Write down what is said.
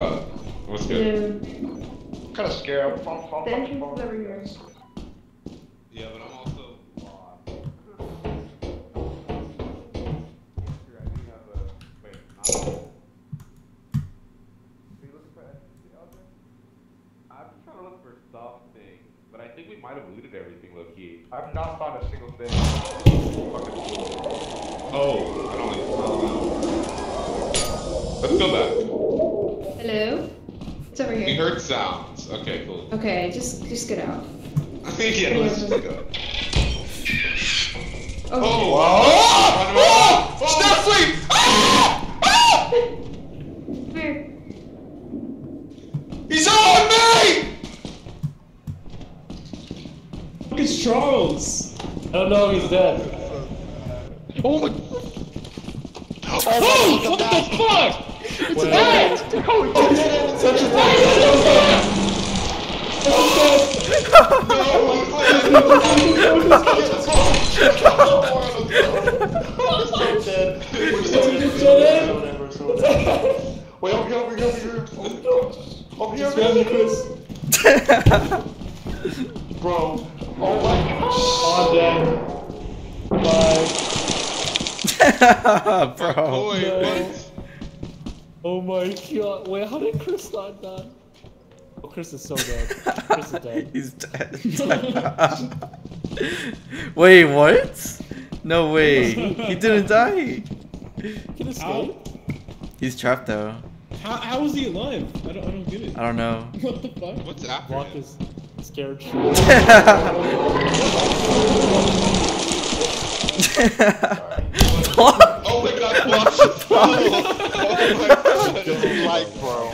Oh, what's good? No. Kind of scared. I'm, I'm, I'm, The entrance I'm- is over here. Yeah, but I'm also. I'm trying to look for stuff but I think we might have looted everything, low key. I've not found a single thing. Oh, I don't like the Let's go back. Hello? It's over We heard sounds. Okay, cool. Okay, just just get out. I think yeah, let's just go. Oh, oh, Oh! Oh! Oh! oh. Step sleep! Ah! Where? He's on me! Look, it's Charles. Oh no, he's dead. Oh my. Oh, what the fuck? It's What? Holy shit! Such a Wait, over here, over here, over here. Over here, Grab me, over here. Chris. Bro. Oh my gosh. On deck. Bye. Bro. Boy, No. What? Oh my god. Wait, how did Chris not die? Oh, Chris is so dead. Chris is dead. He's dead. Wait, what? No way. He didn't die. He can escape. He's trapped though. How, how is he alive? I don't, I don't get it. I don't know. What the fuck? What's after Block him? is scared. Oh my god, watch! Oh, oh my god. Like, bro.